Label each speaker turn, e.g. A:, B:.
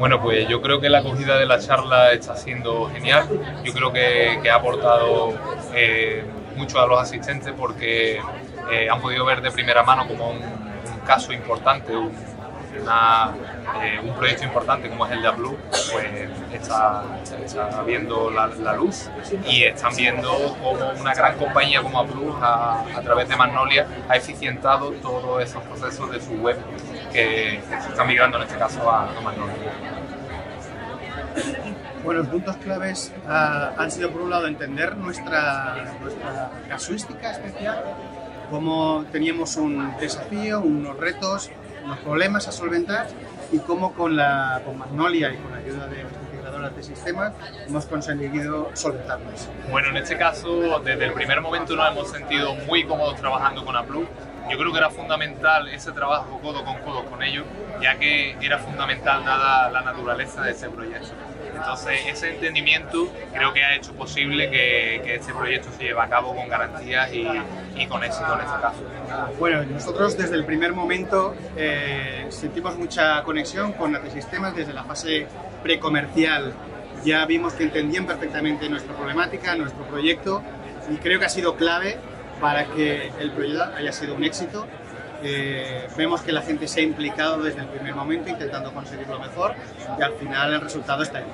A: Bueno, pues yo creo que la acogida de la charla está siendo genial. Yo creo que, ha aportado eh, mucho a los asistentes porque eh, han podido ver de primera mano como un, caso importante, eh, un proyecto importante como es el de Blue, pues está, viendo la, luz y están viendo como una gran compañía como Blue a, a, través de Magnolia ha eficientado todos esos procesos de su web que se están migrando en este caso a, Magnolia.
B: Bueno, puntos claves ah, han sido por un lado entender nuestra, nuestra casuística especial, cómo teníamos un desafío, unos retos, unos problemas a solventar y cómo con, la, con Magnolia y con la ayuda de nuestras integradoras de sistemas hemos conseguido solventarlos.
A: Bueno, en este caso, desde el primer momento nos hemos sentido muy cómodos trabajando con Aplu. Yo creo que era fundamental ese trabajo codo con codo con ellos, ya que era fundamental dada la naturaleza de ese proyecto. Entonces, ese entendimiento creo que ha hecho posible que, que este proyecto se lleve a cabo con garantías y, y, con éxito en este caso.
B: Bueno, nosotros desde el primer momento eh, sentimos mucha conexión con sistemas desde la fase precomercial. Ya vimos que entendían perfectamente nuestra problemática, nuestro proyecto y creo que ha sido clave para que el proyecto haya sido un éxito eh, vemos que la gente se ha implicado desde el primer momento intentando conseguir lo mejor y al final el resultado está ahí.